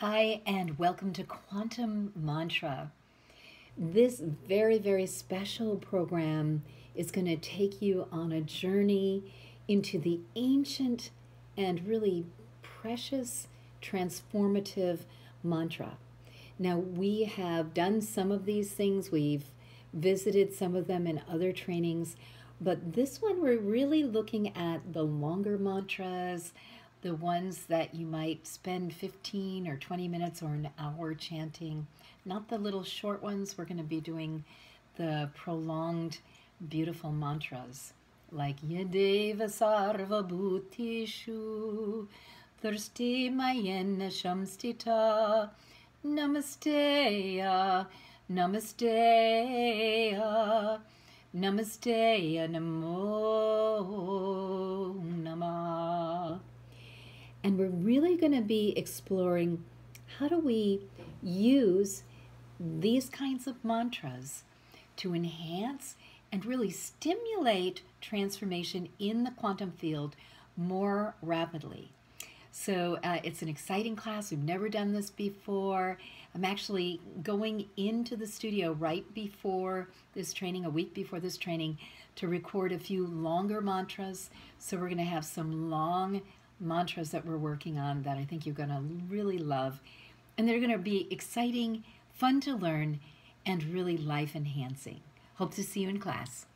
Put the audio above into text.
Hi, and welcome to Quantum Mantra. This very, very special program is going to take you on a journey into the ancient and really precious, transformative mantra. Now, we have done some of these things, we've visited some of them in other trainings, but this one we're really looking at the longer mantras the ones that you might spend 15 or 20 minutes or an hour chanting, not the little short ones. We're going to be doing the prolonged, beautiful mantras like Yadeva Sarva Bhutishu Thirsti Mayen Shamstita Namaste Namaste Namaste Namo and we're really going to be exploring how do we use these kinds of mantras to enhance and really stimulate transformation in the quantum field more rapidly. So uh, it's an exciting class. We've never done this before. I'm actually going into the studio right before this training, a week before this training, to record a few longer mantras. So we're going to have some long mantras that we're working on that I think you're going to really love. And they're going to be exciting, fun to learn, and really life enhancing. Hope to see you in class.